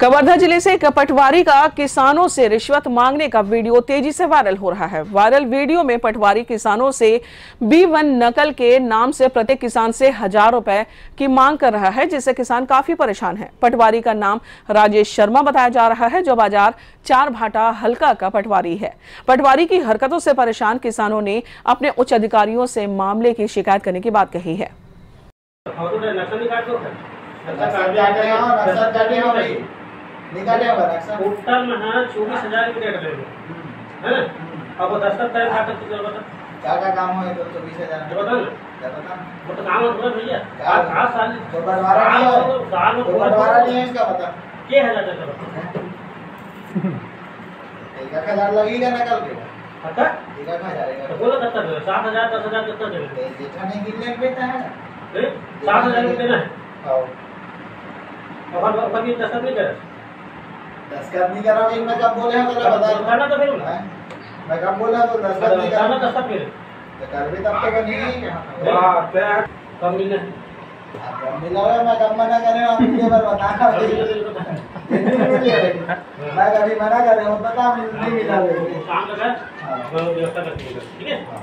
कवर्धा ज़िले से एक पटवारी का किसानों से रिश्वत मांगने का वीडियो तेज़ी से वायरल हो रहा है। वायरल वीडियो में पटवारी किसानों से बी वन नकल के नाम से प्रत्येक किसान से हज़ार रुपए की मांग कर रहा है जिससे किसान काफ़ी परेशान है। पटवारी का नाम राजेश शर्मा बताया जा रहा है जो बाज़ार चार भाटा हल्का का पटवारी है। पटवारी की हरकतों से परेशान किसानों ने अपने उच्च अधिकारियों से मामले की शिकायत करने की बात कही है। निकाल टोटल में है चौबीस हज़ार की डेट ले है ना? अब वो दस्तखत करें खाता तो चलो बता क्या क्या काम हो तो चौबीस हज़ार। ये बता क्या बता वो तो काम है भैया। क्या? साल तो बंटवारा नहीं है। तो- साल में तो तो बंटवारा नहीं है इसका बता के हज़ार का बता एक हज़ार लगेगा नकल के। पता? एक हज़ार तो बोलो कितना दे सात हज़ार दस हज़ार कितना दे। जेठा नहीं गिरने बेटा है ना। सात हज़ार देना है। और और कभी दस्तखत नहीं करे दस्खत नहीं करोगे मैं कब बोले हैं तो बता करना तो फिर हैं? मैं कब बोला तो दस्खत नहीं करना करोगे दस्तखत फिर। तो कर भी तब तो बनेगी कहाँ वाह कब मिलना आप कब मिलोगे मैं कब मना कर रहा हूँ वीडियो पर बताना कब भाई। मिलना नहीं मिलेगा। मैं कभी मना कर रहा हूँ बता नहीं मिला। काम लगा हाँ। व्यवस्था करती ठीक है? हाँ।